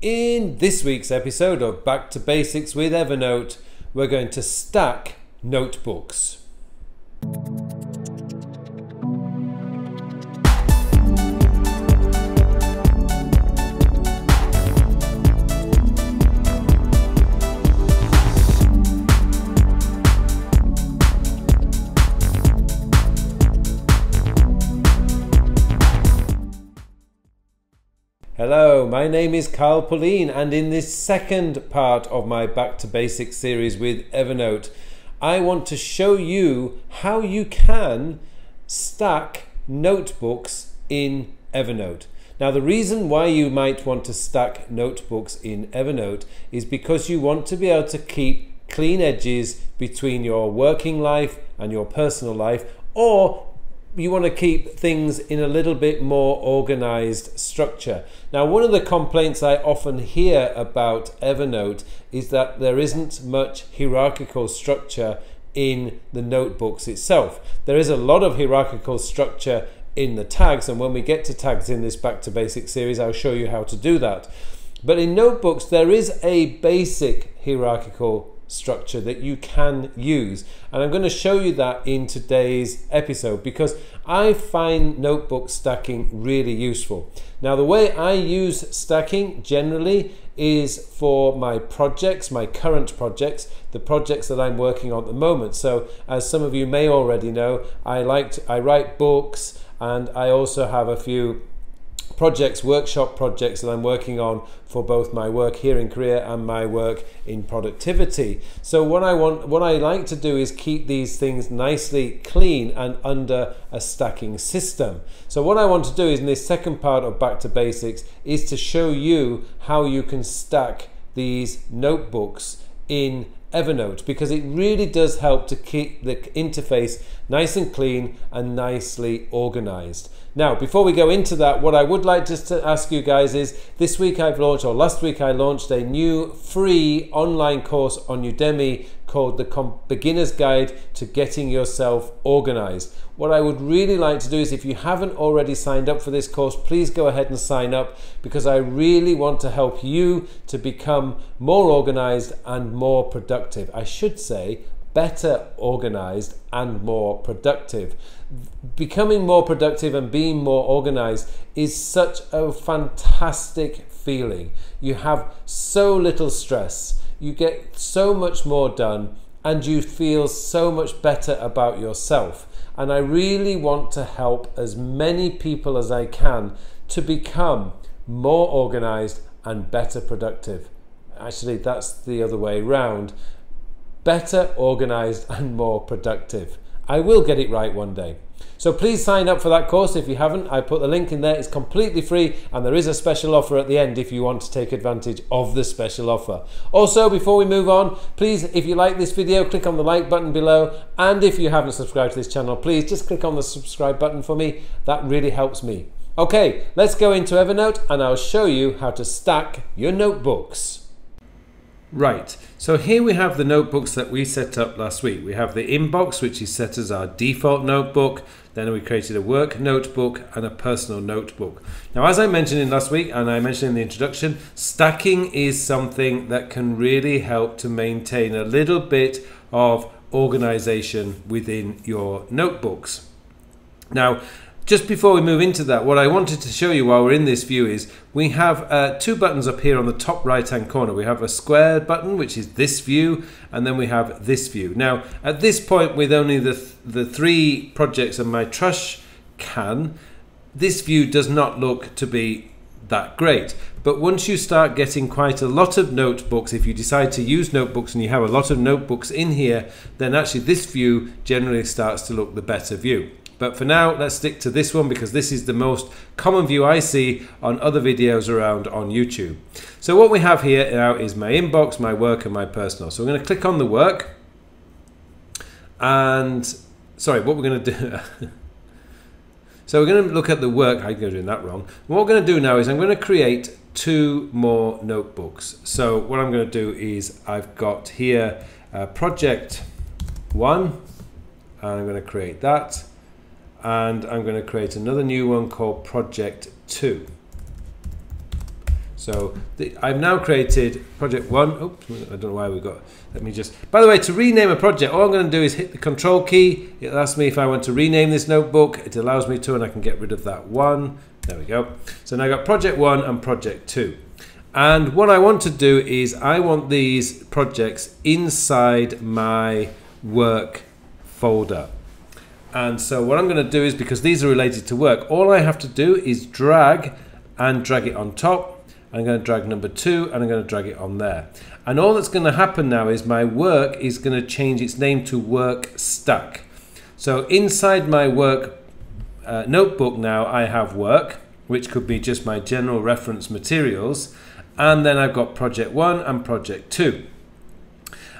In this week's episode of Back to Basics with Evernote, we're going to stack notebooks. Hello, my name is Carl Pullein, and in this second part of my Back to Basics series with Evernote, I want to show you how you can stack notebooks in Evernote. Now, the reason why you might want to stack notebooks in Evernote is because you want to be able to keep clean edges between your working life and your personal life, or you want to keep things in a little bit more organized structure. Now, one of the complaints I often hear about Evernote is that there isn't much hierarchical structure in the notebooks itself. There is a lot of hierarchical structure in the tags, and when we get to tags in this Back to Basics series, I'll show you how to do that. But in notebooks, there is a basic hierarchical structure that you can use. And I'm going to show you that in today's episode because I find notebook stacking really useful. Now, the way I use stacking generally is for my projects, my current projects, the projects that I'm working on at the moment. So, as some of you may already know, I like to, I write books and I also have a few projects, workshop projects that I'm working on for both my work here in Korea and my work in productivity. So what I want, what I like to do is keep these things nicely clean and under a stacking system. So what I want to do is in this second part of Back to Basics is to show you how you can stack these notebooks in Evernote because it really does help to keep the interface nice and clean and nicely organized. Now, before we go into that, what I would like just to ask you guys is this week I've launched, or last week I launched a new free online course on Udemy called the Beginner's Guide to Getting Yourself Organized. What I would really like to do is if you haven't already signed up for this course, please go ahead and sign up because I really want to help you to become more organized and more productive. I should say better organized and more productive. Becoming more productive and being more organized is such a fantastic feeling. You have so little stress you get so much more done and you feel so much better about yourself. And I really want to help as many people as I can to become more organized and better productive. Actually, that's the other way round. Better organized and more productive. I will get it right one day. So please sign up for that course if you haven't. I put the link in there. It's completely free and there is a special offer at the end if you want to take advantage of the special offer. Also, before we move on, please, if you like this video, click on the like button below. And if you haven't subscribed to this channel, please just click on the subscribe button for me. That really helps me. Okay, let's go into Evernote and I'll show you how to stack your notebooks. Right, so here we have the notebooks that we set up last week. We have the inbox, which is set as our default notebook. Then we created a work notebook and a personal notebook. Now, as I mentioned in last week, and I mentioned in the introduction, stacking is something that can really help to maintain a little bit of organization within your notebooks. Now, just before we move into that, what I wanted to show you while we're in this view is we have uh, two buttons up here on the top right hand corner. We have a square button, which is this view, and then we have this view. Now, at this point, with only the, th the three projects and my trash can, this view does not look to be that great. But once you start getting quite a lot of notebooks, if you decide to use notebooks and you have a lot of notebooks in here, then actually this view generally starts to look the better view. But for now, let's stick to this one because this is the most common view I see on other videos around on YouTube. So what we have here now is my inbox, my work and my personal. So I'm going to click on the work and sorry, what we're going to do So we're going to look at the work. I'm doing that wrong. What we're going to do now is I'm going to create two more notebooks. So what I'm going to do is I've got here uh, project one, and I'm going to create that and I'm going to create another new one called project 2 So the, I've now created project one. Oops, I don't know why we got. Let me just. By the way, to rename a project, all I'm going to do is hit the control key. It asks me if I want to rename this notebook. It allows me to, and I can get rid of that one. There we go. So now I've got project one and project two. And what I want to do is I want these projects inside my work folder. And so what I'm going to do is because these are related to work, all I have to do is drag and drag it on top I'm going to drag number two and I'm going to drag it on there. And all that's going to happen now is my work is going to change its name to work stack. So inside my work uh, notebook now I have work, which could be just my general reference materials. And then I've got project one and project two.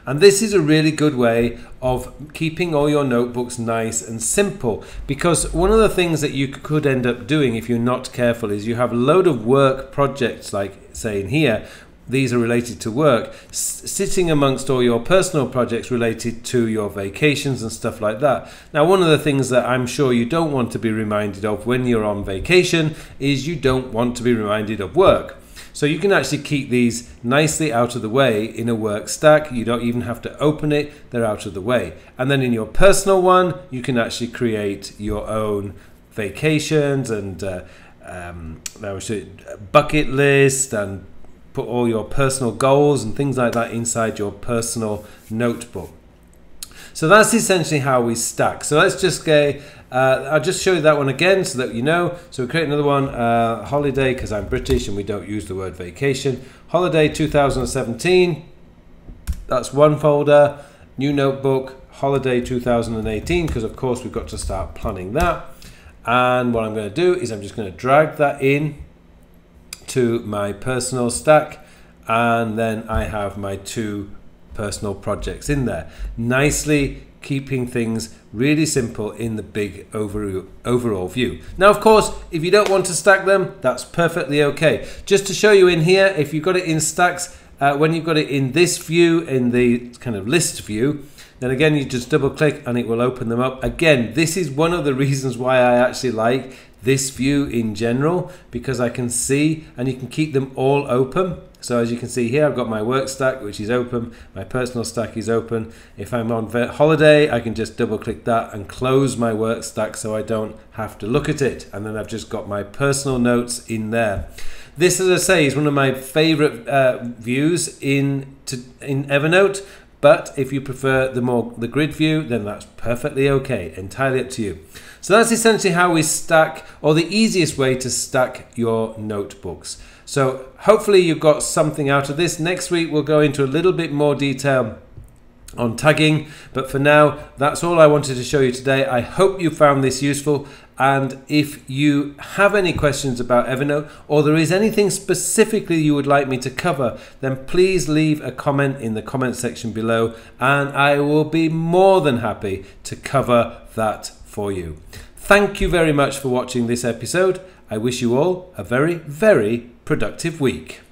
And this is a really good way of keeping all your notebooks nice and simple because one of the things that you could end up doing if you're not careful is you have a load of work projects like say in here these are related to work sitting amongst all your personal projects related to your vacations and stuff like that. Now one of the things that i'm sure you don't want to be reminded of when you're on vacation is you don't want to be reminded of work so you can actually keep these nicely out of the way in a work stack. You don't even have to open it, they're out of the way. And then in your personal one, you can actually create your own vacations and uh, um, bucket list and put all your personal goals and things like that inside your personal notebook. So that's essentially how we stack. So let's just go uh, I'll just show you that one again so that you know. So we create another one, uh, holiday, because I'm British and we don't use the word vacation. Holiday 2017, that's one folder. New notebook, holiday 2018, because of course we've got to start planning that. And what I'm going to do is I'm just going to drag that in to my personal stack. And then I have my two personal projects in there. Nicely keeping things really simple in the big overall, view. Now, of course, if you don't want to stack them, that's perfectly okay. Just to show you in here, if you've got it in stacks, uh, when you've got it in this view, in the kind of list view, then again, you just double click and it will open them up. Again, this is one of the reasons why I actually like this view in general, because I can see and you can keep them all open. So as you can see here, I've got my work stack, which is open. My personal stack is open. If I'm on holiday, I can just double click that and close my work stack so I don't have to look at it. And then I've just got my personal notes in there. This, as I say, is one of my favorite uh, views in, to, in Evernote. But if you prefer the more the grid view, then that's perfectly okay, entirely up to you. So that's essentially how we stack, or the easiest way to stack your notebooks. So hopefully you've got something out of this. Next week we'll go into a little bit more detail on tagging. But for now, that's all I wanted to show you today. I hope you found this useful. And if you have any questions about Evernote or there is anything specifically you would like me to cover, then please leave a comment in the comment section below and I will be more than happy to cover that for you. Thank you very much for watching this episode. I wish you all a very, very productive week.